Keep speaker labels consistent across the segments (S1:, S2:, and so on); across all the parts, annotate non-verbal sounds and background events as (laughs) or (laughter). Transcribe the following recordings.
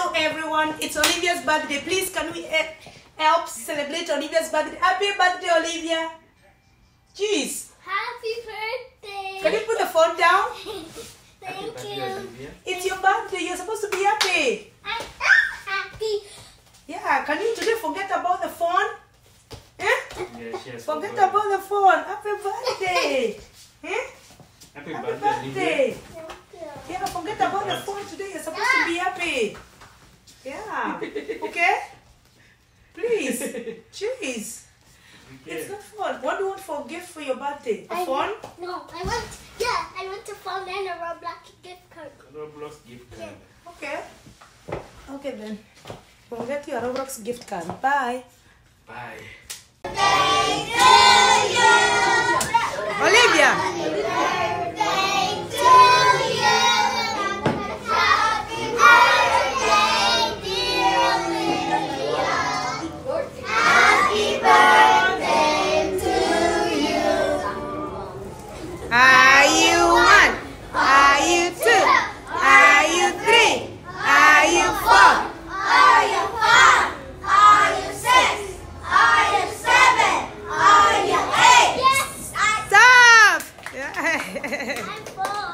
S1: Hello everyone, it's Olivia's birthday. Please can we eh, help celebrate Olivia's birthday? Happy birthday, Olivia. Jeez.
S2: Happy birthday.
S1: Can you put the phone down? (laughs)
S2: Thank you.
S1: It's your birthday. You're supposed to be happy.
S2: I'm so happy.
S1: Yeah, can you today forget about the phone? Eh?
S3: Yeah, she
S1: Forget
S3: forgotten.
S1: about the phone. Happy birthday. (laughs) Eh?
S3: Happy
S1: Happy
S3: birthday,
S1: birthday.
S2: Thank you.
S1: Yeah, forget about the phone today. You're supposed to be happy. Yeah. Okay? Please. (laughs) Jeez. It's not fun. What do you want for a gift for your birthday? A
S2: I
S1: phone?
S2: want- No, I want, yeah, I want a phone and a Roblox gift card.
S3: A Roblox gift card.
S1: Okay. Okay then. We'll get you a Roblox gift card. Bye.
S3: Bye.
S1: Olivia. You one? Are you two? Are you three? Are you four?
S2: Are you five? Are you six? Are you seven? Are you eight? Yes,
S1: Stop.
S2: I'm four.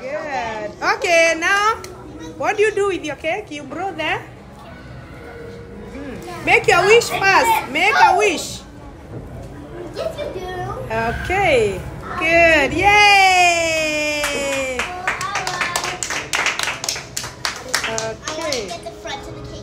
S1: Good. (laughs) Okay, now what do you do with your cake? You brought there? Mm. Make your wish first. Make a wish.
S2: Yes, you do.
S1: Okay. Good. Yay! Okay.